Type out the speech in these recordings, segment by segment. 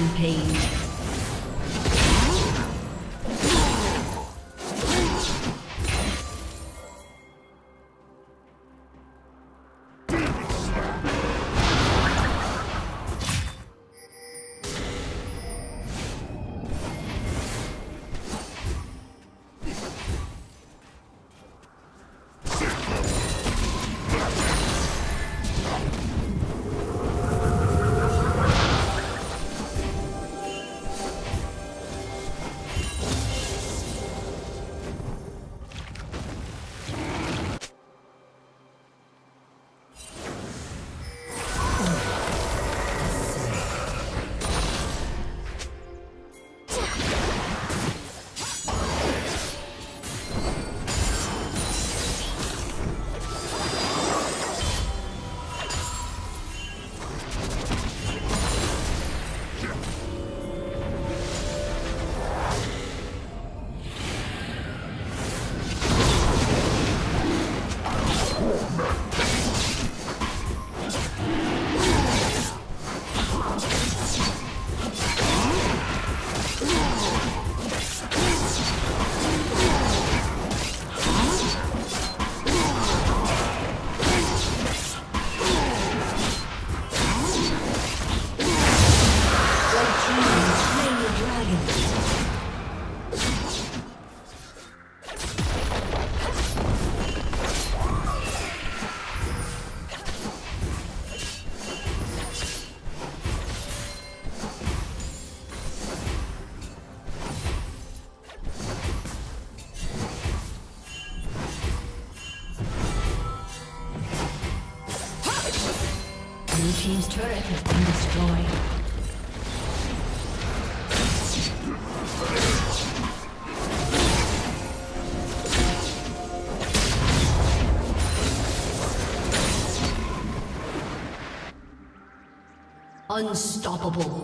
Rampage. Unstoppable.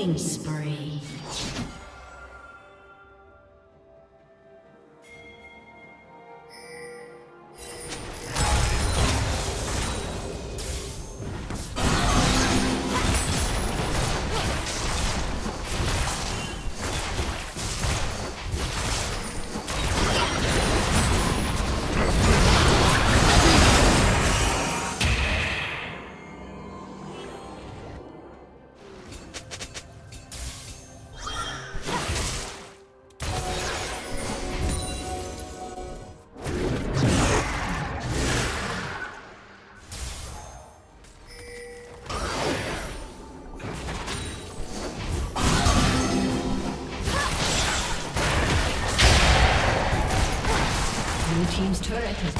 Killing spree. turret has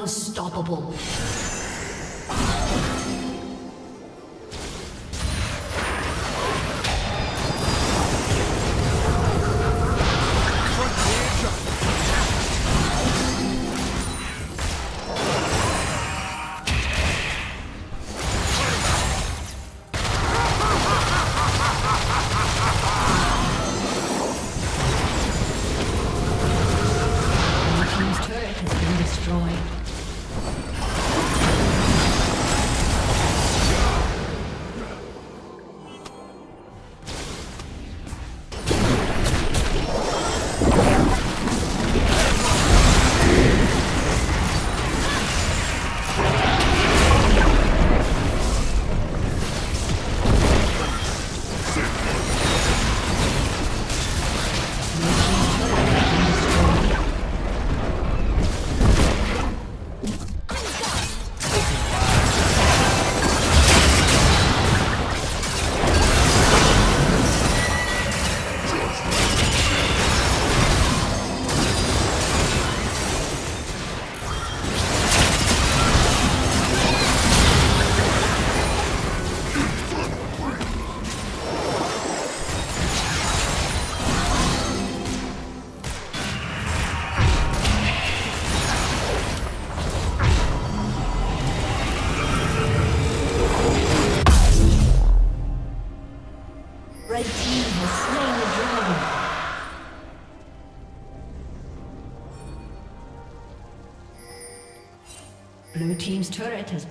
Unstoppable.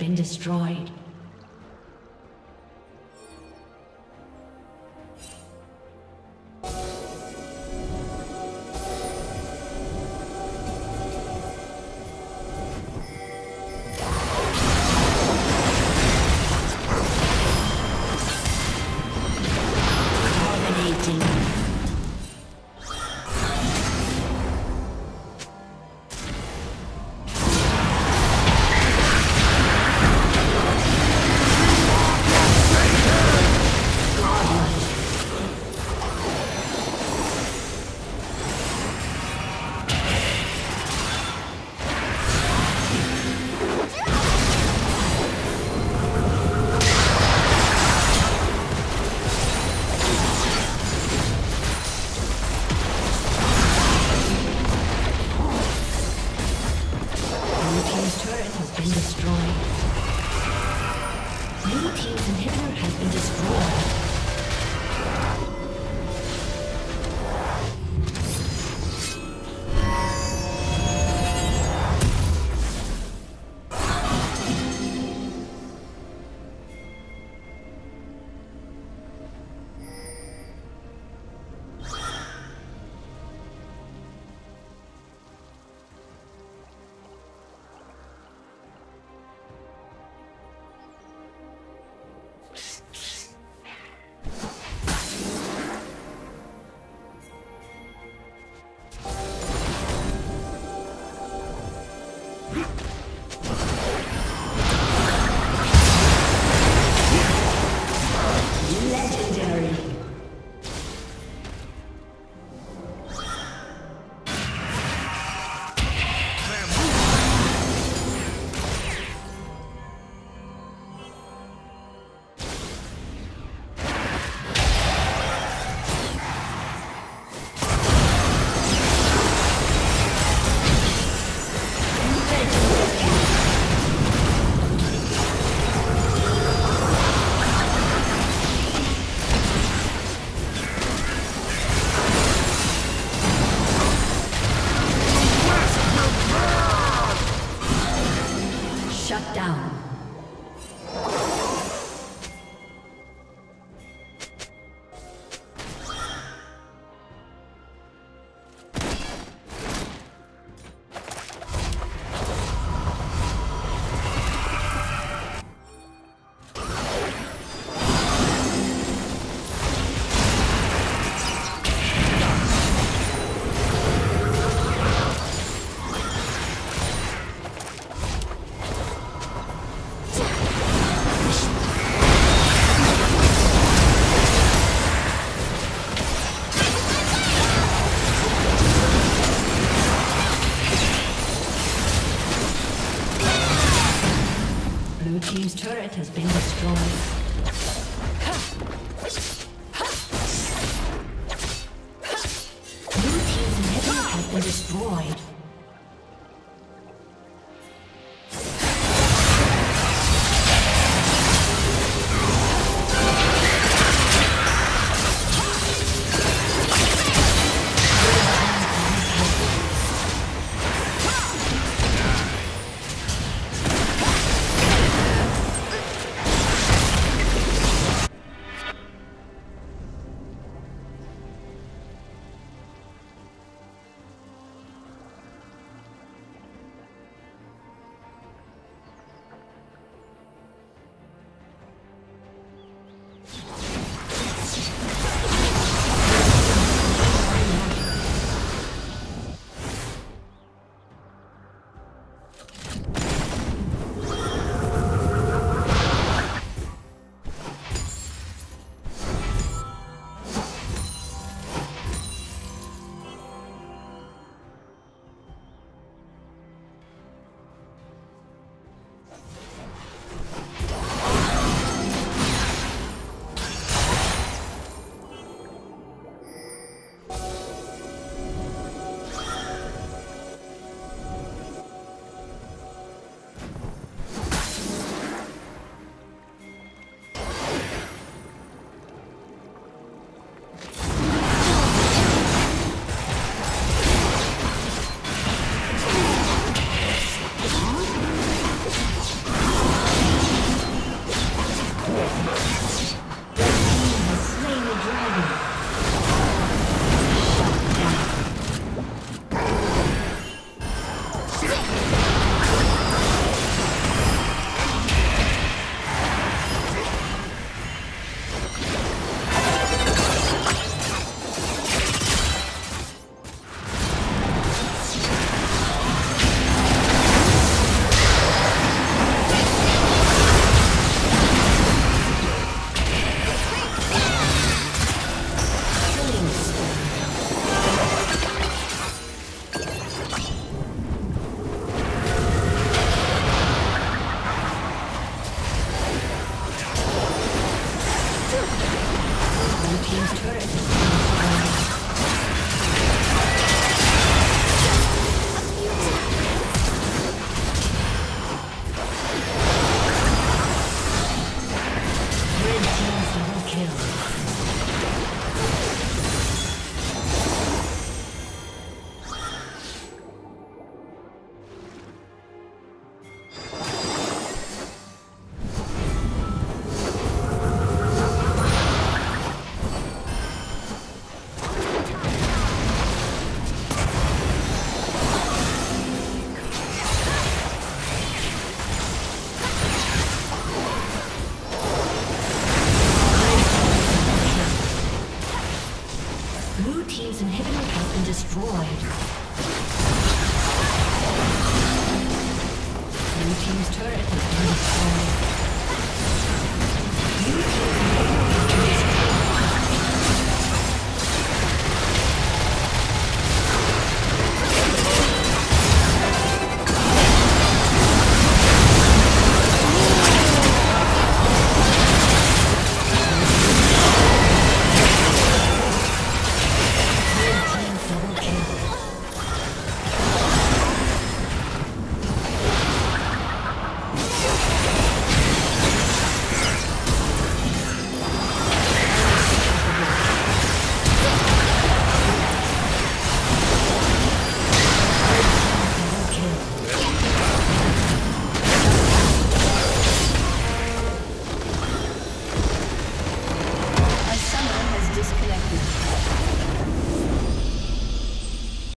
Been destroyed. えっ? Turret has been destroyed.